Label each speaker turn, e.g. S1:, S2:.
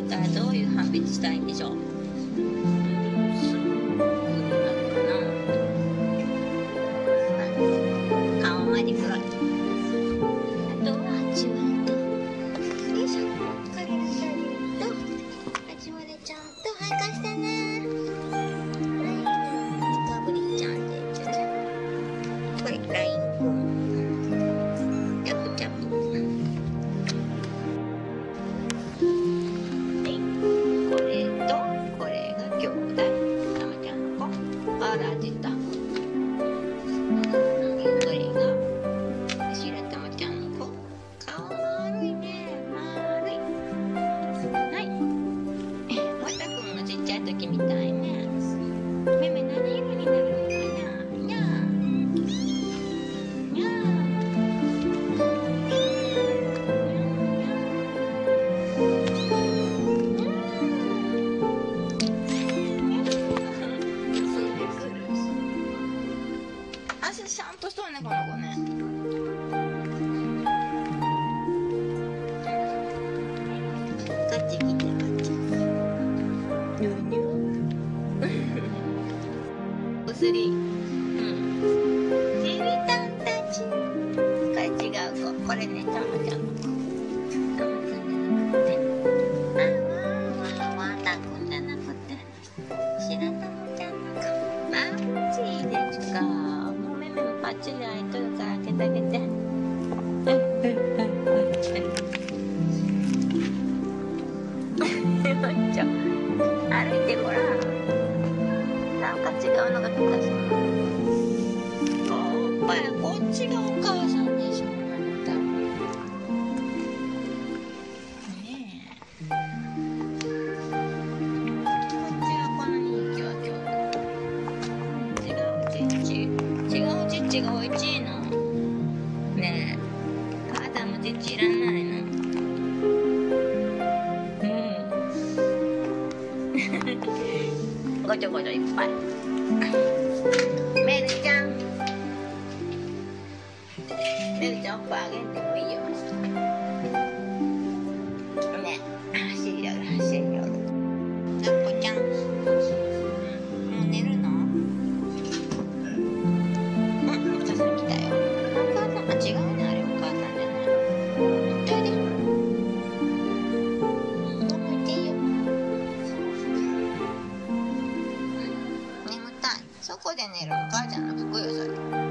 S1: るからどういう判別したいんでしょう？顔まで黒い。あとはチュワとよいしょこれがしとあちまでちゃんとはいかしたねはい。かぶりちゃんで。これラインコン。足シャンとしとるねこの子ね。こっち来てこっち。ニューニュー。薬うん。ちびたんたち。これ違う子。これねたまちゃん。の子めめもバッチリ開いとるから開けてあげて。ちょ歩いてごらん。なんか違うのが気がするおっぱいこっちがお母さんでしょちが美味しいの。ねえ。母さんもちっちいらないの。うん。ごちょごちょいっぱい。メルちゃん。メルちゃんおっぱいあげてもいいよ。こで寝るお母ちゃんの服よそれ